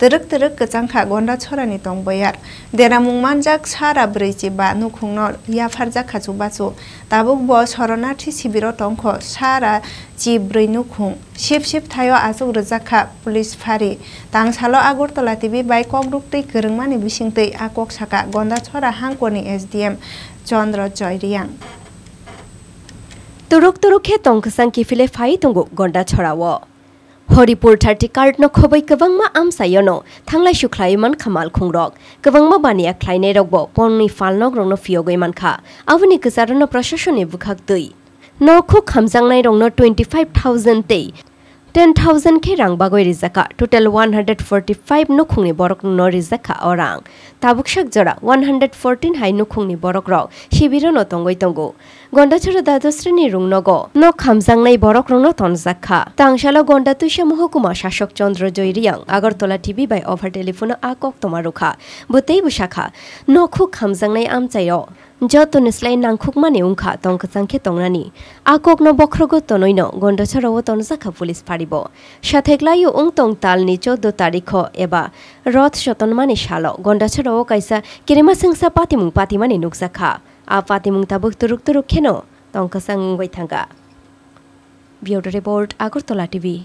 terek terek kechangkha gonda chorani tongboyar deramung manjak sara briji ba nukhungno yafarjak khachu bachu tabuk bo শরণার্থী শিবির টংখ সারা চিব্রৈ নুখুং শিব শিব থায় আজক রোজাখা পুলিশ ফারি তাংসালো আগরতলা টিভি বাই ককডুকতৈ গরংমানি বিসিংতৈ আকক সাকা গন্ডা ছড়া হাংকনি এসডিএম চন্দ্র জয় রিয়াং তুরুক তুরুকে টংকসাং কিফিলে ফাই তঙ্গু গন্ডা ছড়াও হরিপুর থার্টি কার্ড ন খবৈ গবংমা আমসায় ন থাংলাই সুখ্লাইমান খামাল খুংরক গবংমা বানিয়া খ্লাইনাই রকব পংনি ফালনক রং ফিয়গৈমানখা আবনি গজারন প্রশাসনে বুখাক দুই নখু খামজাংনাই রং টুয়েন্টি ফাইভ থাউজেন্ড তেই টেন থাউজেন্ড খে রাং বাগৈ রিজাকা total one hundred forty five নখুংনি বরক ন রিজাকা অরাং তাবুকসাক জরা ওয়ান হান্ড্রেড ফোরটিন হাই নখুংনি বরক রক শিবির ন তঙ্গই তঙ্গু গন্ডাছর দ্বাদশ্রেণী রুংনগ ন খামজাংনাই বরক রং তনজাকা তাংশালা গন্ডা তুইসা মহকুমা শাসক Chandra Jairiang Agartala TV by over telephone আ কক তোমার রুখা বতেই বুসাখা নখু খামজাংনাই আমচাই যত নিসলাই নাংখুকমানি উংখা তংক তংকচাংখে তংনানি। আককনো বক্রগ তনৈন গন্ডছরাও তনজাখা পুলিশ ফারিব সাথেগ্লাইও উং তং তালনি চৌদ্দ তারিখ এবা। রথ শতনমানি সাল গন্ডছরাও কাইসা কিরিমা সিংসা পাতিমুং পাতিমানি নুকজাখা আ পাতিমুং তাবুক তুরুক তুরুক খেনো তংকচাং বৈথাঙ্গা বিউটি রিপোর্ট, আগরতলা টিভি।